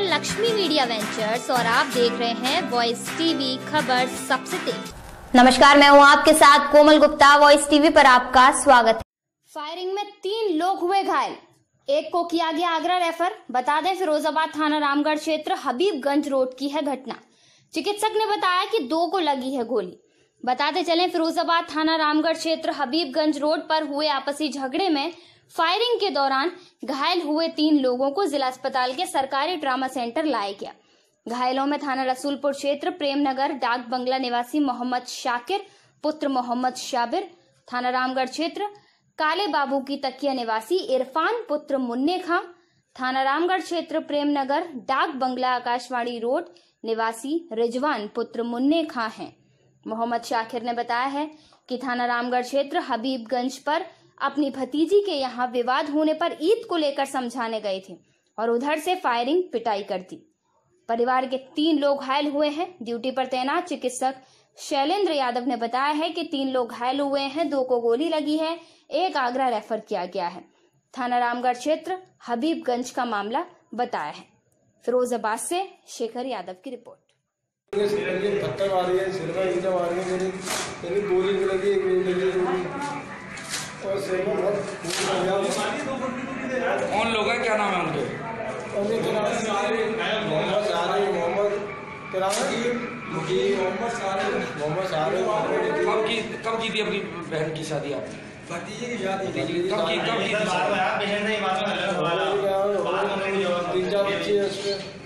मैं Lakshmi media ventures और आप देख रहे हैं वॉइस टीवी खबर सबसे तेज। नमस्कार मैं हूँ आपके साथ कोमल गुप्ता वॉइस टीवी पर आपका स्वागत है। फायरिंग में तीन लोग हुए घायल। एक को किया गया आगरा रेफर बता दें फिरोजाबाद थाना रामगढ़ क्षेत्र हबीबगंज रोड की है घटना। चिकित्सक ने बताया कि दो को लगी है गोली। बताते चले, फिरोजाबाद थाना रामगढ़ क्षेत्र हबीबगंज रोड पर हुए आपसी झगड़े में फायरिंग के दौरान घायल हुए तीन लोगों को जिला अस्पताल के सरकारी ट्रामा सेंटर लाया गया। घायलों में थाना रसूलपुर क्षेत्र, प्रेमनगर, डाक बंगला निवासी मोहम्मद शाकिर, पुत्र मोहम्मद शाबिर, थाना रामगढ़ क्षेत्र, काले बाबू की तकिया निवासी इरफान, पुत्र मुन्ने खां, थाना रामगढ़ क्षेत्र, प्रेमनगर, डाक बंगला आकाशवाणी रोड निवासी रिजवान, पुत्र मुन्ने खां हैं। मोहम्मद शाकिर ने बताया है कि थाना रामगढ़ क्षेत्र हबीबगंज पर अपनी भतीजी के यहाँ विवाद होने पर ईद को लेकर समझाने गए थे और उधर से फायरिंग पिटाई कर दी। परिवार के तीन लोग घायल हुए हैं। ड्यूटी पर तैनात चिकित्सक शैलेंद्र यादव ने बताया है कि तीन लोग घायल हुए हैं। दो को गोली लगी है। एक आगरा रेफर किया गया है। थाना रामगढ़ क्षेत्र हबीबगंज का मामला बताया है। फिरोजाबाद से शेखर यादव की रिपोर्ट। पत्थर आ है सिर में ईटा आ है मेरी मेरी गोली लगी एक गोली लगी और सिर में बहुत खून आ कौन लोग हैं? क्या नाम है उनके? और ये तेरा मोहम्मद सारे मोहम्मद तेरा मुकी मोहम्मद सारे। मोहम्मद सारे। कब की कब की थी अपनी बहन की शादी आप भतीजे की शादी कब की कब की? तीन चार बच्चे हैं उसमें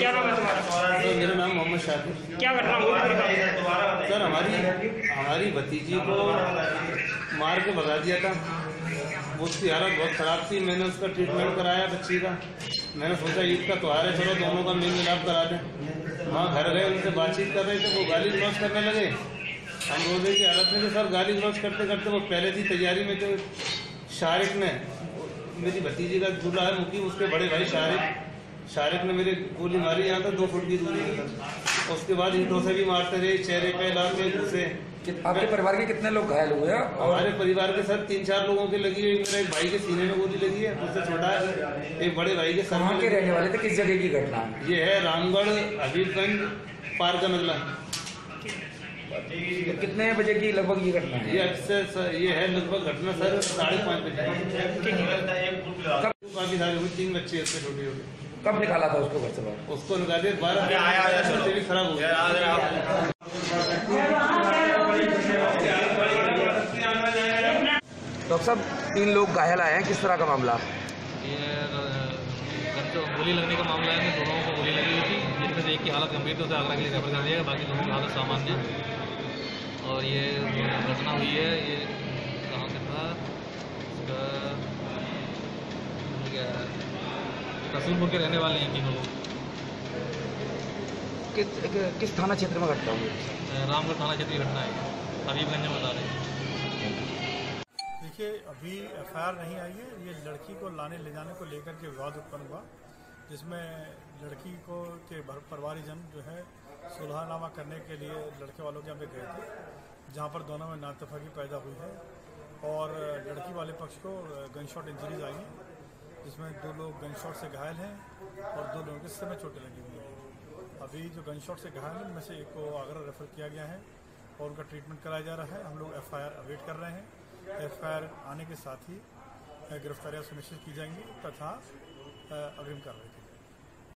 क्या नाम है तुम्हारा मेरा नाम मोहम्मद शाकिर क्या घटना हुई सर, हमारी हमारी भतीजी को मार के भगा दिया था। उसकी हालत बहुत ख़राब थी। मैंने उसका ट्रीटमेंट कराया बच्ची का। मैंने सोचा, ईद का त्योहार है, चलो दोनों का मेल मिलाप करा दें। वहाँ घर गए, उनसे बातचीत कर रहे थे। वो गाली गलौज करने लगे। हम रोज़े की हालत में सर, गाली गलौज करते करते वो पहले थी तैयारी में थे। शारिक ने, मेरी भतीजी का दूल्हा है, मुकी, उसके बड़े भाई शारिक। शारिक ने मेरे गोली मारी यहाँ तक दो फुट की दूरी तक उसके बाद ईंटों से भी मारते रहे चेहरे पे लाते घुसे कि आपके परिवार के कितने लोग घायल हुए हैं? और हमारे परिवार के सर तीन चार लोगों के लगी हुई मेरे एक भाई के सीने में गोली लगी है उससे छोटा है। एक बड़े भाई के सर के रहने वाले थे? किस जगह की घटना? है? है। ये है रामगढ़ हबीबगंज पार का नगला कितने बजे की लगभग ये घटना है? ये अक्सर ये है लगभग घटना सर साढ़े पाँच बजे। काफ़ी सारे हुए तीन बच्चे हैं छोटे छोटे कब निकाला था उसको घर से बाहर? उसको बारह खराब हो डॉक्टर साहब तीन लोग घायल आए हैं किस तरह का मामला? ये तो गोली लगने का मामला है दोनों को गोली लगी हुई थी जिनमें से एक की हालत गंभीर थी उसे आगरा के लिए रेफर कर दिया गया बाकी दोनों की हालत सामान्य है। और ये घटना हुई है ये कहाँ से था इसका भूल गया रसूलपुर के रहने वाले हैं तीनों लोग? किस किस थाना क्षेत्र में घटना हुई रामगढ़ थाना क्षेत्र की घटना है। हबीबगंज में बता रहे हैं। देखिए अभी एफआईआर नहीं आई है। ये लड़की को लाने ले जाने को लेकर के विवाद उत्पन्न हुआ जिसमें लड़की को के परिवारीजन जो है सुलहनामा करने के लिए लड़के वालों के यहाँ पे गए थे जहाँ पर दोनों में नातफाकी पैदा हुई है और लड़की वाले पक्ष को गन शॉट इंजरीज आई हैं। जिसमें दो लोग गन शॉट से घायल हैं और दो लोगों के समय चोटें लगी हुई हैं। अभी जो गन शॉट से घायल हैं, उनमें से एक को आगरा रेफर किया गया है और उनका ट्रीटमेंट कराया जा रहा है। हम लोग एफआईआर अवेट कर रहे हैं। एफआईआर आने के साथ ही गिरफ्तारियाँ सुनिश्चित की जाएँगी तथा अग्रिम कार्रवाई